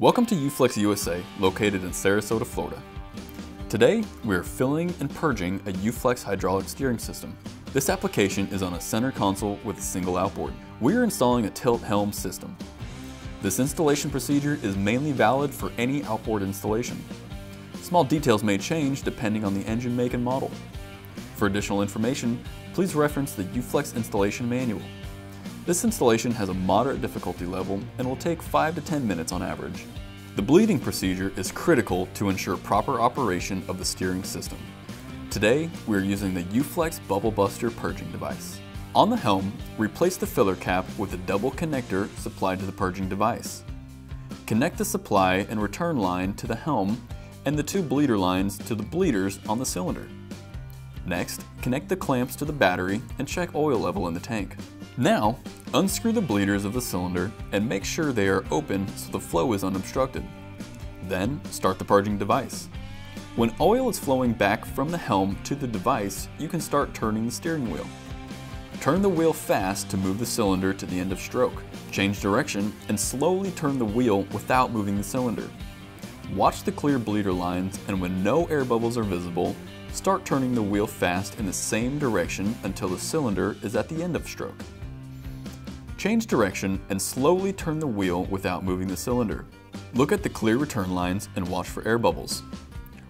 Welcome to UFlex USA, located in Sarasota, Florida. Today, we are filling and purging a UFlex hydraulic steering system. This application is on a center console with a single outboard. We are installing a tilt helm system. This installation procedure is mainly valid for any outboard installation. Small details may change depending on the engine make and model. For additional information, please reference the UFlex installation manual. This installation has a moderate difficulty level and will take 5 to 10 minutes on average. The bleeding procedure is critical to ensure proper operation of the steering system. Today, we are using the UFlex Bubble Buster purging device. On the helm, replace the filler cap with a double connector supplied to the purging device. Connect the supply and return line to the helm and the two bleeder lines to the bleeders on the cylinder. Next, connect the clamps to the battery and check oil level in the tank. Now, unscrew the bleeders of the cylinder and make sure they are open so the flow is unobstructed. Then, start the purging device. When oil is flowing back from the helm to the device, you can start turning the steering wheel. Turn the wheel fast to move the cylinder to the end of stroke. Change direction and slowly turn the wheel without moving the cylinder. Watch the clear bleeder lines and when no air bubbles are visible, start turning the wheel fast in the same direction until the cylinder is at the end of stroke. Change direction and slowly turn the wheel without moving the cylinder. Look at the clear return lines and watch for air bubbles.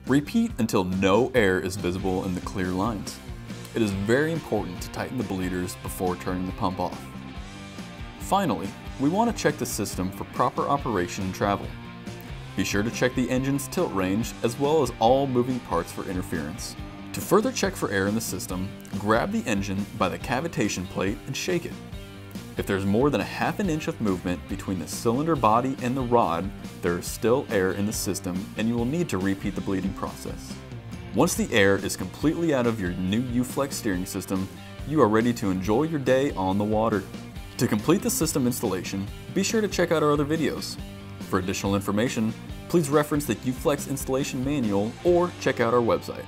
Repeat until no air is visible in the clear lines. It is very important to tighten the bleeders before turning the pump off. Finally, we want to check the system for proper operation and travel. Be sure to check the engine's tilt range as well as all moving parts for interference. To further check for air in the system, grab the engine by the cavitation plate and shake it. If there's more than a half an inch of movement between the cylinder body and the rod, there is still air in the system and you will need to repeat the bleeding process. Once the air is completely out of your new UFlex steering system, you are ready to enjoy your day on the water. To complete the system installation, be sure to check out our other videos. For additional information, please reference the UFlex installation manual or check out our website.